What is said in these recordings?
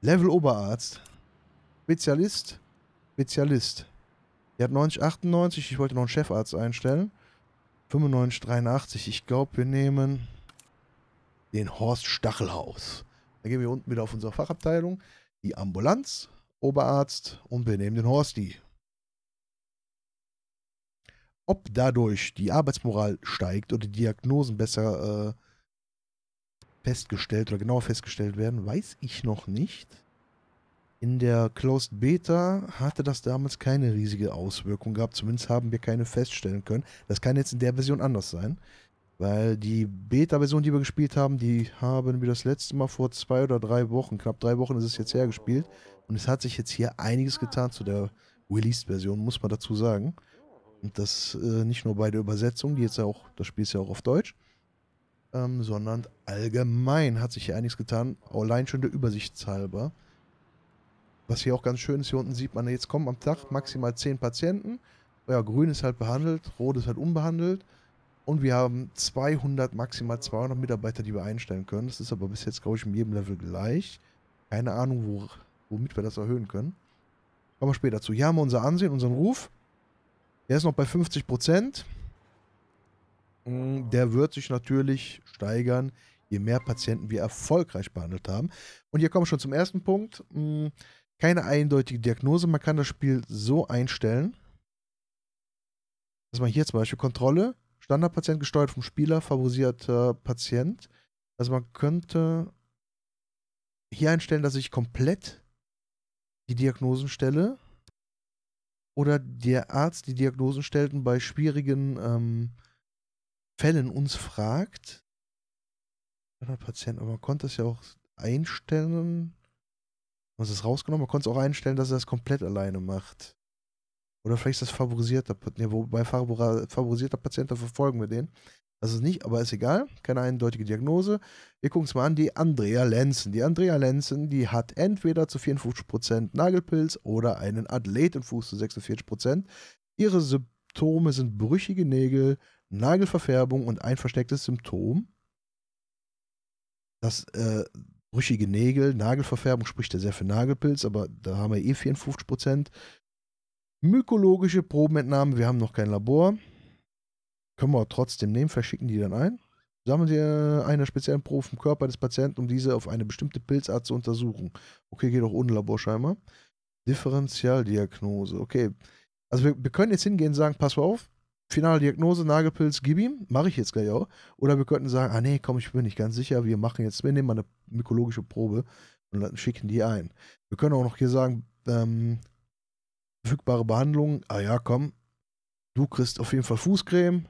Level Oberarzt. Spezialist. Spezialist. Der hat 90, 98. Ich wollte noch einen Chefarzt einstellen. 95, 83. Ich glaube, wir nehmen den Horst Stachelhaus. Dann gehen wir unten wieder auf unsere Fachabteilung. Die Ambulanz, Oberarzt und wir nehmen den Horsti. Ob dadurch die Arbeitsmoral steigt oder die Diagnosen besser äh, festgestellt oder genauer festgestellt werden, weiß ich noch nicht. In der Closed Beta hatte das damals keine riesige Auswirkung gehabt. Zumindest haben wir keine feststellen können. Das kann jetzt in der Version anders sein. Weil die Beta-Version, die wir gespielt haben, die haben wir das letzte Mal vor zwei oder drei Wochen, knapp drei Wochen ist es jetzt hergespielt. Und es hat sich jetzt hier einiges getan zu der Released-Version, muss man dazu sagen. Und das äh, nicht nur bei der Übersetzung, die jetzt ja auch, das Spiel ist ja auch auf Deutsch, ähm, sondern allgemein hat sich hier einiges getan, allein schon der Übersichtshalber. Was hier auch ganz schön ist, hier unten sieht man, jetzt kommen am Tag maximal 10 Patienten. Ja, grün ist halt behandelt, rot ist halt unbehandelt. Und wir haben 200, maximal 200 Mitarbeiter, die wir einstellen können. Das ist aber bis jetzt, glaube ich, in jedem Level gleich. Keine Ahnung, wo, womit wir das erhöhen können. Kommen wir später zu. Hier haben wir unser Ansehen, unseren Ruf. Der ist noch bei 50 Prozent. Mm, der wird sich natürlich steigern, je mehr Patienten wir erfolgreich behandelt haben. Und hier kommen wir schon zum ersten Punkt. Mm, keine eindeutige Diagnose. Man kann das Spiel so einstellen, dass man hier zum Beispiel Kontrolle, Standardpatient gesteuert vom Spieler, favorisierter Patient. Also man könnte hier einstellen, dass ich komplett die Diagnosen stelle oder der Arzt die Diagnosen stellt und bei schwierigen ähm, Fällen uns fragt, Patient, aber man konnte es ja auch einstellen, man ist es rausgenommen, man konnte es auch einstellen, dass er das komplett alleine macht. Oder vielleicht ist das favorisierter, ne, wobei favorisierter Patient, da verfolgen wir den. Das ist nicht, aber ist egal. Keine eindeutige Diagnose. Wir gucken uns mal an, die Andrea Lenzen. Die Andrea Lenzen, die hat entweder zu 54% Nagelpilz oder einen Athletenfuß zu 46%. Ihre Symptome sind brüchige Nägel, Nagelverfärbung und ein verstecktes Symptom. Das äh, brüchige Nägel, Nagelverfärbung spricht ja sehr für Nagelpilz, aber da haben wir eh 54%. Mykologische Probenentnahme, wir haben noch kein Labor. Können wir trotzdem nehmen, verschicken die dann ein. Sammeln Sie eine spezielle Probe vom Körper des Patienten, um diese auf eine bestimmte Pilzart zu untersuchen. Okay, geht auch ohne Labor scheinbar. Differentialdiagnose, okay. Also wir, wir können jetzt hingehen und sagen, pass mal auf, finale Diagnose, Nagelpilz, gib ihm, mache ich jetzt gleich auch. Oder wir könnten sagen, ah nee, komm, ich bin nicht ganz sicher, wir machen jetzt, wir nehmen mal eine mykologische Probe und schicken die ein. Wir können auch noch hier sagen, ähm, verfügbare Behandlung, ah ja, komm, du kriegst auf jeden Fall Fußcreme,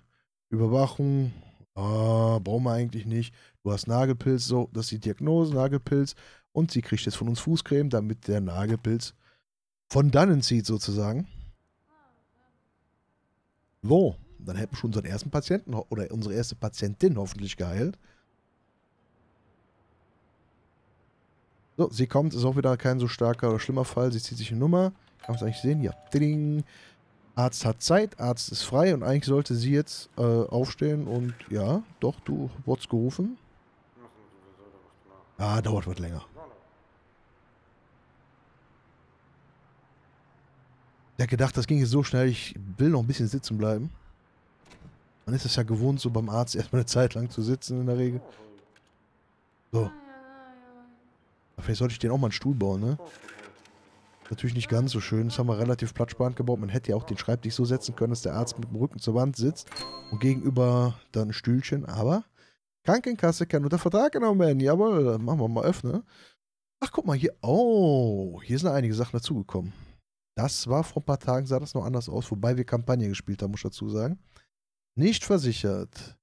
Überwachung, ah, brauchen wir eigentlich nicht. Du hast Nagelpilz, so, das ist die Diagnose, Nagelpilz. Und sie kriegt jetzt von uns Fußcreme, damit der Nagelpilz von dannen zieht, sozusagen. So, dann hätten wir schon unseren ersten Patienten oder unsere erste Patientin hoffentlich geheilt. So, sie kommt, ist auch wieder kein so starker oder schlimmer Fall. Sie zieht sich eine Nummer. Kann man es eigentlich sehen? Ja. Ding. Arzt hat Zeit, Arzt ist frei und eigentlich sollte sie jetzt äh, aufstehen und ja, doch, du wurdest gerufen. Ah, dauert was länger. Der hat gedacht, das ging jetzt so schnell, ich will noch ein bisschen sitzen bleiben. Man ist es ja gewohnt, so beim Arzt erstmal eine Zeit lang zu sitzen in der Regel. So. Vielleicht sollte ich den auch mal einen Stuhl bauen, ne? Natürlich nicht ganz so schön. Das haben wir relativ platzsparend gebaut. Man hätte ja auch den Schreibtisch so setzen können, dass der Arzt mit dem Rücken zur Wand sitzt und gegenüber dann ein Stühlchen. Aber Krankenkasse kann unter Vertrag genommen werden. Jawohl, machen wir mal öffnen. Ach, guck mal hier. Oh, hier sind einige Sachen dazugekommen. Das war vor ein paar Tagen, sah das noch anders aus, wobei wir Kampagne gespielt haben, muss ich dazu sagen. Nicht versichert.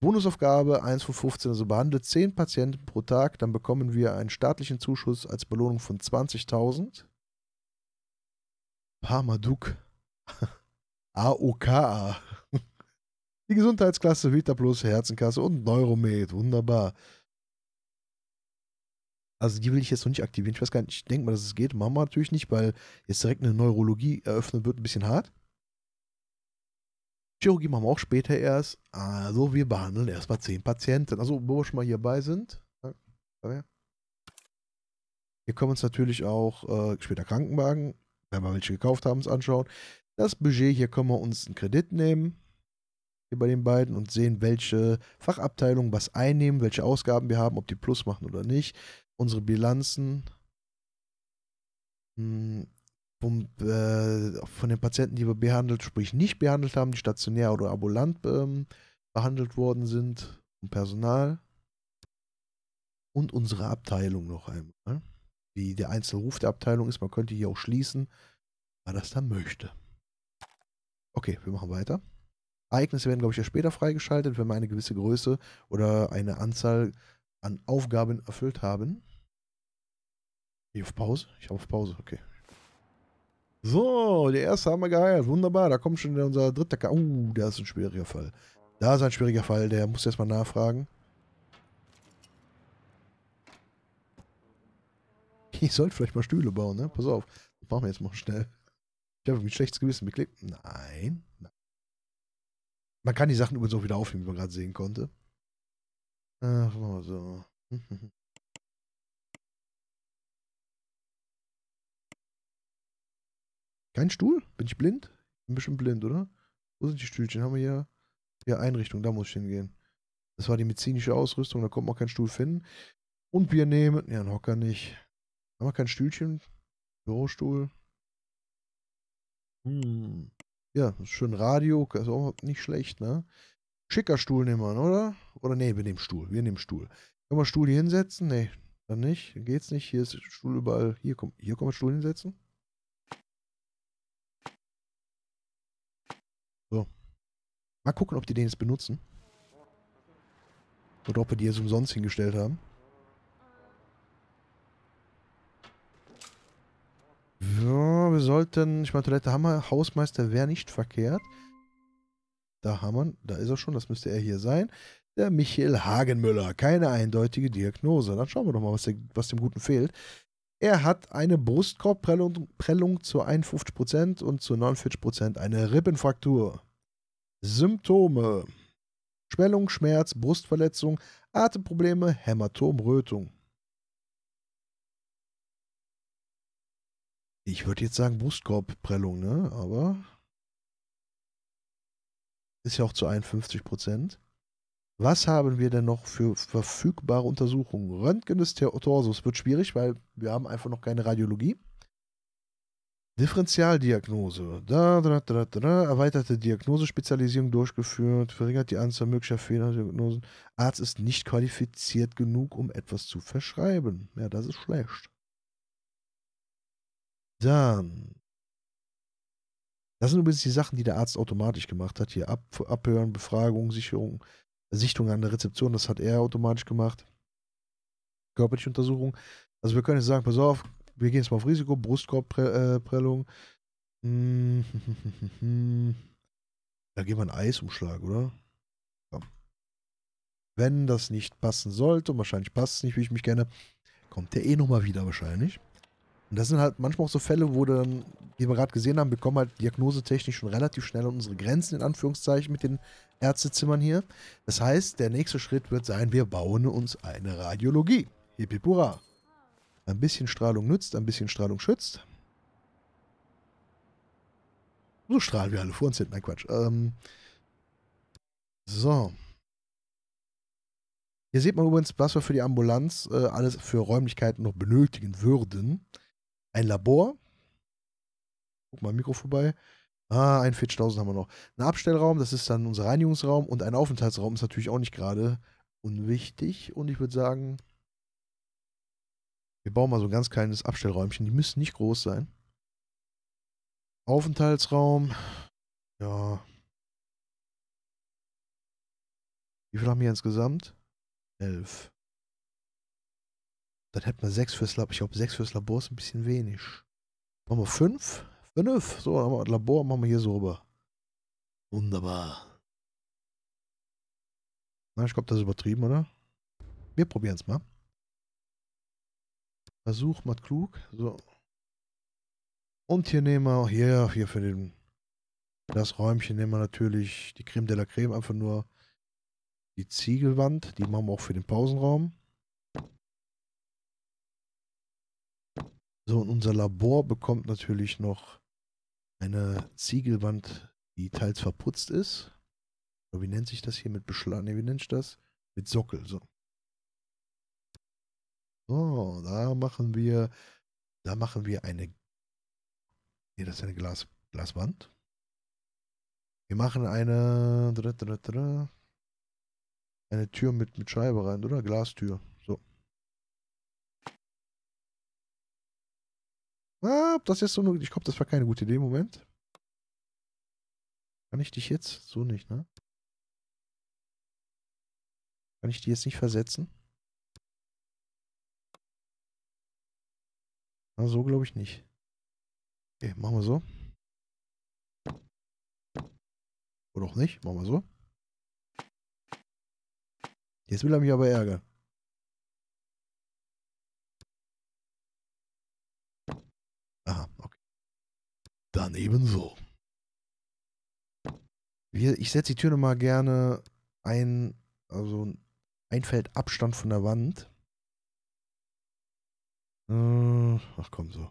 Bonusaufgabe 1 von 15, also behandelt 10 Patienten pro Tag, dann bekommen wir einen staatlichen Zuschuss als Belohnung von 20.000. Parmaduk. AOKA. Die Gesundheitsklasse Vita Plus, Herzenkasse und Neuromed. Wunderbar. Also die will ich jetzt noch nicht aktivieren. Ich weiß gar nicht, ich denke mal, dass es geht. Machen wir natürlich nicht, weil jetzt direkt eine Neurologie eröffnen wird ein bisschen hart. Chirurgie machen wir auch später erst. Also wir behandeln erstmal 10 Patienten. Also wo wir schon mal hierbei sind. Hier können wir uns natürlich auch äh, später Krankenwagen, wenn wir welche gekauft haben, uns anschauen. Das Budget, hier können wir uns einen Kredit nehmen. Hier bei den beiden und sehen, welche Fachabteilungen was einnehmen, welche Ausgaben wir haben, ob die Plus machen oder nicht. Unsere Bilanzen. Hm, vom, äh, von den Patienten, die wir behandelt, sprich nicht behandelt haben, die stationär oder ambulant ähm, behandelt worden sind, vom Personal und unsere Abteilung noch einmal. Wie der einzelne Ruf der Abteilung ist, man könnte hier auch schließen, wer das dann möchte. Okay, wir machen weiter. Ereignisse werden, glaube ich, ja später freigeschaltet, wenn wir eine gewisse Größe oder eine Anzahl an Aufgaben erfüllt haben. Hier auf Pause? Ich habe auf Pause, okay. So, der erste haben wir geheilt. Wunderbar, da kommt schon unser dritter K. Uh, der ist ein schwieriger Fall. Da ist ein schwieriger Fall, der muss erstmal nachfragen. Ich sollte vielleicht mal Stühle bauen, ne? Pass auf. Das machen wir jetzt mal schnell. Ich habe ein schlechtes Gewissen beklickt. Nein. Nein. Man kann die Sachen übrigens auch wieder aufnehmen, wie man gerade sehen konnte. Ach, mal so. Kein Stuhl? Bin ich blind? Bin bestimmt blind, oder? Wo sind die Stühlchen? Haben wir hier? Ja, Einrichtung, da muss ich hingehen. Das war die medizinische Ausrüstung, da kommt man keinen Stuhl finden. Und wir nehmen, ja, einen Hocker nicht. Haben wir kein Stühlchen? Bürostuhl? Hm. Ja, schön Radio, ist auch nicht schlecht, ne? Schicker Stuhl nehmen wir, oder? Oder nee, wir nehmen Stuhl. Wir nehmen Stuhl. Können wir Stuhl hier hinsetzen? Nee, dann nicht. Geht's nicht. Hier ist Stuhl überall. Hier, komm, hier kann man Stuhl hinsetzen. So. Mal gucken, ob die den jetzt benutzen. Oder ob wir die jetzt umsonst hingestellt haben. Ja, wir sollten, ich meine, Toilette haben wir, Hausmeister wäre nicht verkehrt. Da haben wir, da ist er schon, das müsste er hier sein. Der Michael Hagenmüller, keine eindeutige Diagnose. Dann schauen wir doch mal, was, der, was dem Guten fehlt. Er hat eine Brustkorbprellung Prellung zu 51% und zu 49% eine Rippenfraktur. Symptome: Schwellung, Schmerz, Brustverletzung, Atemprobleme, Hämatom, Rötung. Ich würde jetzt sagen Brustkorbprellung, ne? Aber ist ja auch zu 51 Prozent. Was haben wir denn noch für verfügbare Untersuchungen? Röntgen des Torsos wird schwierig, weil wir haben einfach noch keine Radiologie. Differentialdiagnose. Da, da, da, da. Erweiterte Diagnosespezialisierung durchgeführt. Verringert die Anzahl möglicher Fehlerdiagnosen. Arzt ist nicht qualifiziert genug, um etwas zu verschreiben. Ja, das ist schlecht. Dann. Das sind übrigens die Sachen, die der Arzt automatisch gemacht hat. Hier Ab Abhören, Befragung, Sicherung, Sichtung an der Rezeption, das hat er automatisch gemacht. Körperliche Untersuchung. Also wir können jetzt sagen, pass auf, wir gehen jetzt mal auf Risiko, Brustkorbprellung. Hm, da wir einen Eisumschlag, oder? Ja. Wenn das nicht passen sollte, und wahrscheinlich passt es nicht, wie ich mich kenne, kommt der eh nochmal wieder wahrscheinlich. Und das sind halt manchmal auch so Fälle, wo dann, wie wir gerade gesehen haben, wir kommen halt diagnosetechnisch schon relativ schnell an unsere Grenzen, in Anführungszeichen, mit den Ärztezimmern hier. Das heißt, der nächste Schritt wird sein, wir bauen uns eine Radiologie. Hippipura. Ein bisschen Strahlung nützt, ein bisschen Strahlung schützt. So strahlen wir alle vor uns hin. Nein, Quatsch. Ähm, so. Hier sieht man übrigens, was wir für die Ambulanz äh, alles für Räumlichkeiten noch benötigen würden ein Labor. Guck mal, Mikro vorbei. Ah, 41.000 haben wir noch. Ein Abstellraum, das ist dann unser Reinigungsraum und ein Aufenthaltsraum ist natürlich auch nicht gerade unwichtig. Und ich würde sagen, wir bauen mal so ein ganz kleines Abstellräumchen. Die müssen nicht groß sein. Aufenthaltsraum. Ja. Wie viel haben wir insgesamt? Elf. Dann hätten wir sechs fürs Labor. Ich glaube, sechs fürs Labor ist ein bisschen wenig. Machen wir fünf? Fünf. So, wir Labor machen wir hier so rüber. Wunderbar. Na, ich glaube, das ist übertrieben, oder? Wir probieren es mal. Versuch mal klug. So. Und hier nehmen wir hier, hier für den Das Räumchen nehmen wir natürlich die Creme de la Creme, einfach nur die Ziegelwand. Die machen wir auch für den Pausenraum. So, und unser Labor bekommt natürlich noch eine Ziegelwand, die teils verputzt ist. Wie nennt sich das hier mit Beschlag? Ne, wie nennt sich das? Mit Sockel, so. So, da machen wir, da machen wir eine, nee, das ist eine Glas, Glaswand. Wir machen eine, eine Tür mit, mit Scheibe rein, oder? Glastür. Ah, das ist so eine, ich glaube, das war keine gute Idee. Moment. Kann ich dich jetzt? So nicht, ne? Kann ich die jetzt nicht versetzen? Na, so glaube ich nicht. Okay, machen wir so. Oder auch nicht. Machen wir so. Jetzt will er mich aber ärgern. Dann eben so. Wir, ich setze die Tür nochmal gerne ein, also ein Feld Abstand von der Wand. Äh, ach komm, so.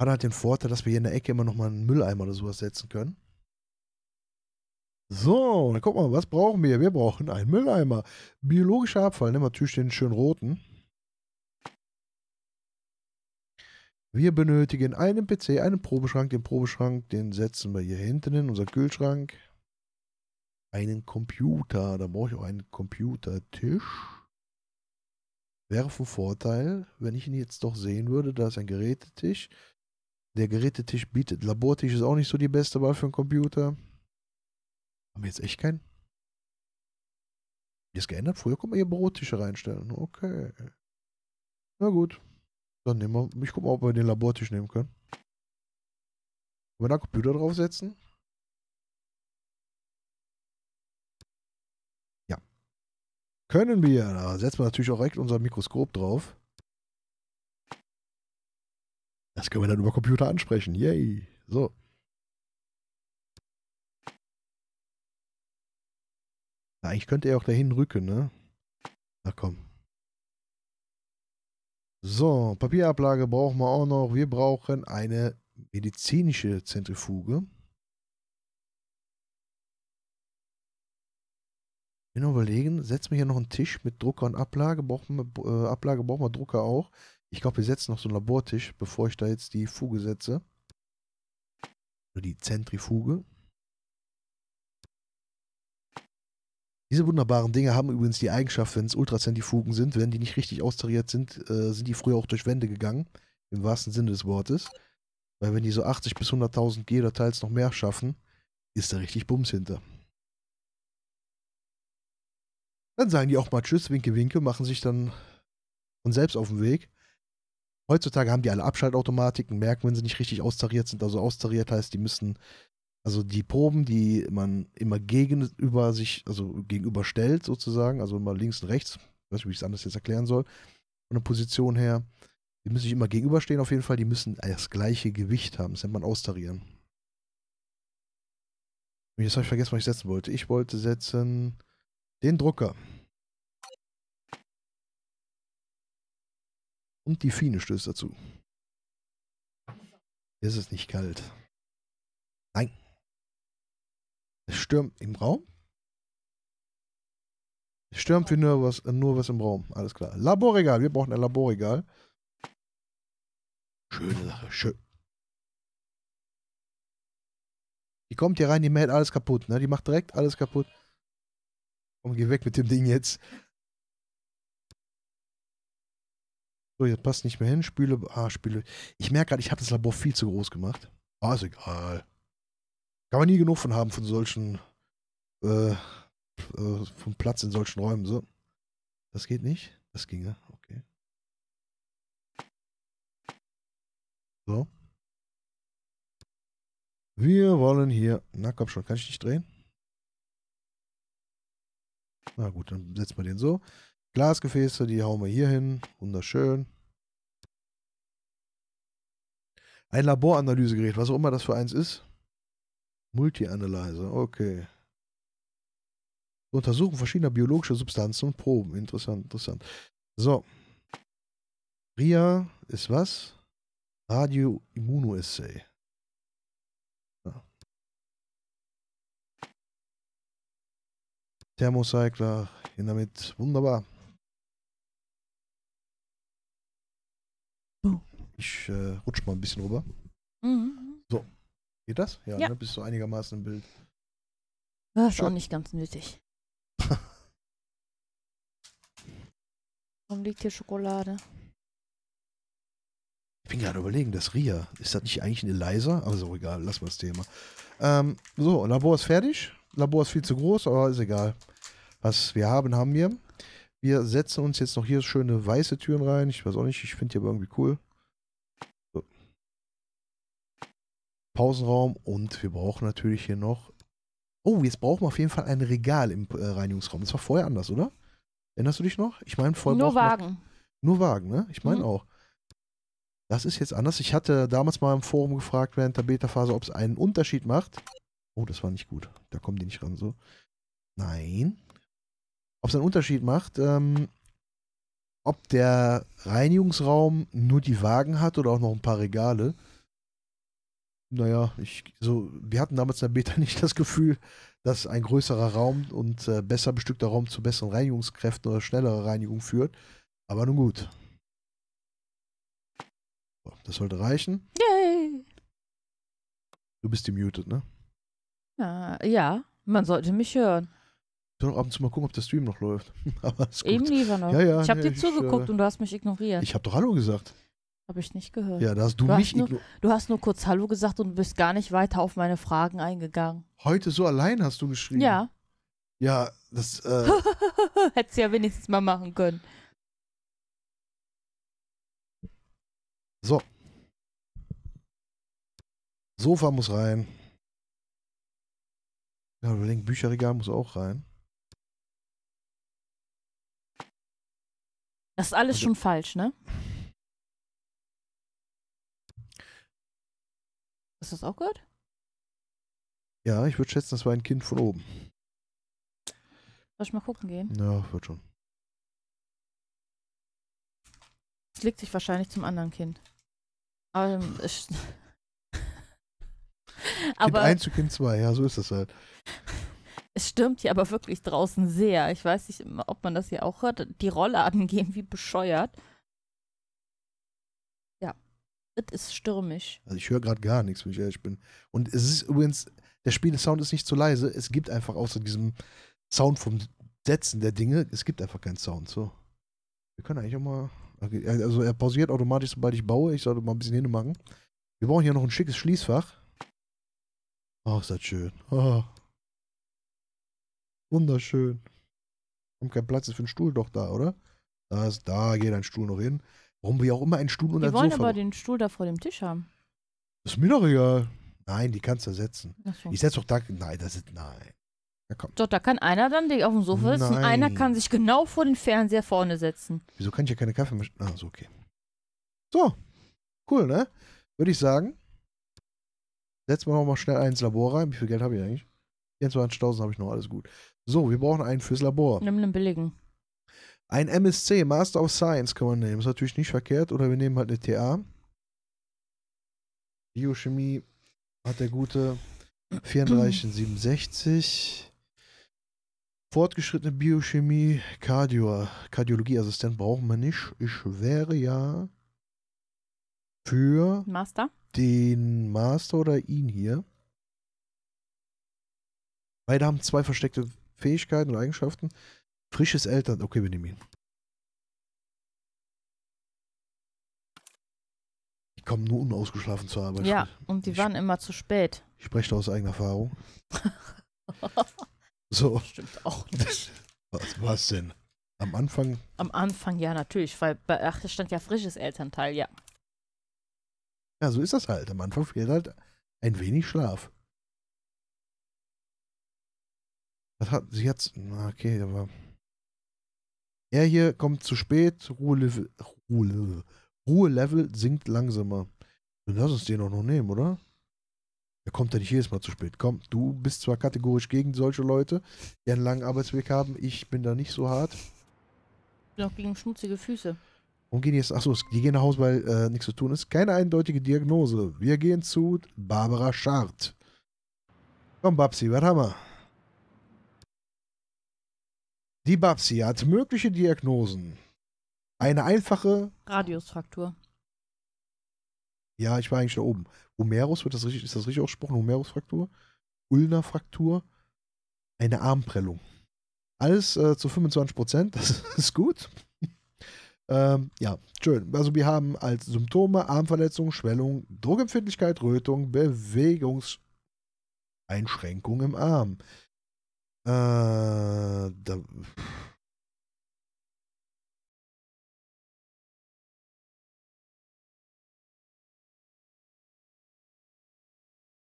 Hat halt den Vorteil, dass wir hier in der Ecke immer nochmal einen Mülleimer oder sowas setzen können. So, dann guck mal, was brauchen wir? Wir brauchen einen Mülleimer. Biologischer Abfall, nehmen wir natürlich den schönen roten. Wir benötigen einen PC, einen Probeschrank. Den Probeschrank, den setzen wir hier hinten in unser Kühlschrank einen Computer. Da brauche ich auch einen Computertisch. Wäre von Vorteil, wenn ich ihn jetzt doch sehen würde, da ist ein Gerätetisch. Der Gerätetisch bietet, Labortisch ist auch nicht so die beste Wahl für einen Computer. Haben wir jetzt echt keinen? Ist geändert? Früher konnte man hier Brottische reinstellen. Okay. Na gut. Dann nehmen wir, ich gucke mal, ob wir den Labortisch nehmen können. Können wir da Computer draufsetzen? Können wir. Da setzen wir natürlich auch direkt unser Mikroskop drauf. Das können wir dann über Computer ansprechen. Yay. So. Eigentlich könnte er auch dahin rücken, ne? Na komm. So, Papierablage brauchen wir auch noch. Wir brauchen eine medizinische Zentrifuge. bin überlegen, setzen wir hier noch einen Tisch mit Drucker und Ablage. Brauchen wir, äh, Ablage brauchen wir Drucker auch. Ich glaube, wir setzen noch so einen Labortisch, bevor ich da jetzt die Fuge setze. Oder die Zentrifuge. Diese wunderbaren Dinge haben übrigens die Eigenschaft, wenn es Ultrazentrifugen sind, wenn die nicht richtig austariert sind, äh, sind die früher auch durch Wände gegangen. Im wahrsten Sinne des Wortes. Weil wenn die so 80 bis 100.000 G oder teils noch mehr schaffen, ist da richtig Bums hinter. Dann sagen die auch mal Tschüss, Winke, Winke, machen sich dann von selbst auf den Weg. Heutzutage haben die alle Abschaltautomatiken, merken, wenn sie nicht richtig austariert sind. Also austariert heißt, die müssen, also die Proben, die man immer gegenüber sich, also gegenüberstellt sozusagen, also immer links und rechts, ich weiß nicht, wie ich es anders jetzt erklären soll, von der Position her, die müssen sich immer gegenüberstehen auf jeden Fall, die müssen das gleiche Gewicht haben, das nennt man austarieren. Jetzt habe ich vergessen, was ich setzen wollte. Ich wollte setzen den Drucker. Und die Fine stößt dazu. Ist es nicht kalt? Nein. Stürmt im Raum? Stürmt für nur was, nur was im Raum. Alles klar. Laborregal. Wir brauchen ein Laborregal. Schöne Sache. Schön. Die kommt hier rein, die mäht alles kaputt. Ne? Die macht direkt alles kaputt. Komm, geh weg mit dem Ding jetzt. So, jetzt passt nicht mehr hin. Spüle. Ah, Spüle. Ich merke gerade, ich habe das Labor viel zu groß gemacht. Ah, ist egal. Kann man nie genug von haben, von solchen. Äh, äh, vom Platz in solchen Räumen. So. Das geht nicht? Das ginge. Okay. So. Wir wollen hier. Na komm schon, kann ich nicht drehen? Na gut, dann setzen wir den so. Glasgefäße, die hauen wir hier hin. Wunderschön. Ein Laboranalysegerät, was auch immer das für eins ist. Multi-Analyzer, okay. Untersuchen verschiedener biologischer Substanzen und Proben. Interessant, interessant. So. RIA ist was? Radio-Immunoassay. Ja. Thermocycler, hin damit. Wunderbar. Ich äh, rutsch mal ein bisschen rüber. Mhm. Geht das? Ja, Ja. Ne? bist du einigermaßen im Bild. Das ist Schon. auch nicht ganz nötig. Warum liegt hier Schokolade? Ich bin gerade überlegen, das RIA, ist das nicht eigentlich ein Eliza? Aber auch egal, lassen wir das Thema. Ähm, so, Labor ist fertig. Labor ist viel zu groß, aber ist egal. Was wir haben, haben wir. Wir setzen uns jetzt noch hier schöne weiße Türen rein. Ich weiß auch nicht, ich finde die aber irgendwie cool. So. Pausenraum und wir brauchen natürlich hier noch. Oh, jetzt brauchen wir auf jeden Fall ein Regal im äh, Reinigungsraum. Das war vorher anders, oder? Erinnerst du dich noch? Ich meine, vorher Nur Wagen. nur Wagen, ne? Ich meine Mhm. auch. Das ist jetzt anders. Ich hatte damals mal im Forum gefragt während der Beta-Phase, ob es einen Unterschied macht. Oh, das war nicht gut. Da kommen die nicht ran so. Nein. Ob es einen Unterschied macht, ähm, ob der Reinigungsraum nur die Wagen hat oder auch noch ein paar Regale. Naja, ich, so, wir hatten damals in der Beta nicht das Gefühl, dass ein größerer Raum und äh, besser bestückter Raum zu besseren Reinigungskräften oder schnellerer Reinigung führt. Aber nun gut. So, das sollte reichen. Yay! Du bist demuted, ne? Ja, ja, man sollte mich hören. Ich soll doch ab und zu mal gucken, ob der Stream noch läuft. Aber ist gut. Eben lieber noch. Ja, ja, ich habe nee, dir ich, zugeguckt äh, und du hast mich ignoriert. Ich habe doch Hallo gesagt. Habe ich nicht gehört. Ja, da hast du, Du hast mich nur- igno- Du hast nur kurz Hallo gesagt und bist gar nicht weiter auf meine Fragen eingegangen. Heute so allein hast du geschrieben. Ja. Ja, das, äh, Hättest du ja wenigstens mal machen können. so. Sofa muss rein. Ja, überlegen, Bücherregal muss auch rein. Das ist alles Also- schon falsch, ne? Ist das auch gut? Ja, ich würde schätzen, das war ein Kind von oben. Soll ich mal gucken gehen? Ja, wird schon. Es legt sich wahrscheinlich zum anderen Kind. Aber, ähm, es- Kind aber 1 zu Kind 2, ja, so ist das halt. es stürmt hier aber wirklich draußen sehr. Ich weiß nicht, ob man das hier auch hört. Die Rollladen gehen wie bescheuert. Es ist stürmisch. Also ich höre gerade gar nichts, wenn ich ehrlich bin. Und es ist übrigens, der Spielesound ist nicht so leise. Es gibt einfach außer diesem Sound vom Setzen der Dinge, es gibt einfach keinen Sound. So. Wir können eigentlich auch mal. Okay, also er pausiert automatisch, sobald ich baue. Ich sollte mal ein bisschen hinmachen. Wir brauchen hier noch ein schickes Schließfach. Oh, ist das schön. Oh. Wunderschön. Kommt kein Platz ist für einen Stuhl doch da, oder? Da, ist, da geht ein Stuhl noch hin. Warum wir auch immer einen Stuhl unter Die das wollen Sofa aber den Stuhl da vor dem Tisch haben. ist mir doch egal. Nein, die kannst du ersetzen. Ach so. Ich setze doch da. Nein, das ist. Nein. Ja, komm. Doch, da kann einer dann die auf dem Sofa sitzen. Nein. Einer kann sich genau vor den Fernseher vorne setzen. Wieso kann ich ja keine Kaffeemaschine. Ah, so, okay. So. Cool, ne? Würde ich sagen. Setzen wir noch mal schnell einen ins Labor rein. Wie viel Geld habe ich eigentlich? 24.000 habe ich noch, alles gut. So, wir brauchen einen fürs Labor. Nimm einen billigen. Ein MSc, Master of Science, kann man nehmen. Ist natürlich nicht verkehrt. Oder wir nehmen halt eine TA. Biochemie hat der gute 3467. Fortgeschrittene Biochemie, Cardio, Kardiologieassistent brauchen wir nicht. Ich wäre ja für Master? den Master oder ihn hier. Beide haben zwei versteckte Fähigkeiten und Eigenschaften. Frisches Eltern. Okay, wir nehmen ihn. Die kommen nur unausgeschlafen zur Arbeit. Ja, und die ich- waren immer zu spät. Ich spreche da aus eigener Erfahrung. So. Stimmt auch nicht. Was, was denn? Am Anfang. Am Anfang ja, natürlich, weil bei, ach, da stand ja frisches Elternteil, ja. Ja, so ist das halt. Am Anfang fehlt halt ein wenig Schlaf. Was hat sie jetzt? Na, okay, aber. Er hier kommt zu spät. Ruhelevel, Ruhe, Ruhelevel sinkt langsamer. Dann lass uns den auch noch nehmen, oder? Er kommt ja nicht jedes Mal zu spät. Komm, du bist zwar kategorisch gegen solche Leute, die einen langen Arbeitsweg haben. Ich bin da nicht so hart. Ich bin auch gegen schmutzige Füße. Und gehen jetzt, achso, die gehen nach Hause, weil äh, nichts zu tun ist. Keine eindeutige Diagnose. Wir gehen zu Barbara Schart. Komm, Babsi, was haben wir? Die Babsi hat mögliche Diagnosen. Eine einfache. Radiusfraktur. Ja, ich war eigentlich da oben. Humerus, wird das richtig, ist das richtig ausgesprochen? Humerusfraktur? Ulna-Fraktur? Eine Armprellung. Alles äh, zu 25 Prozent, das ist gut. ähm, ja, schön. Also wir haben als Symptome Armverletzung, Schwellung, Druckempfindlichkeit, Rötung, Bewegungseinschränkung im Arm. Äh, da,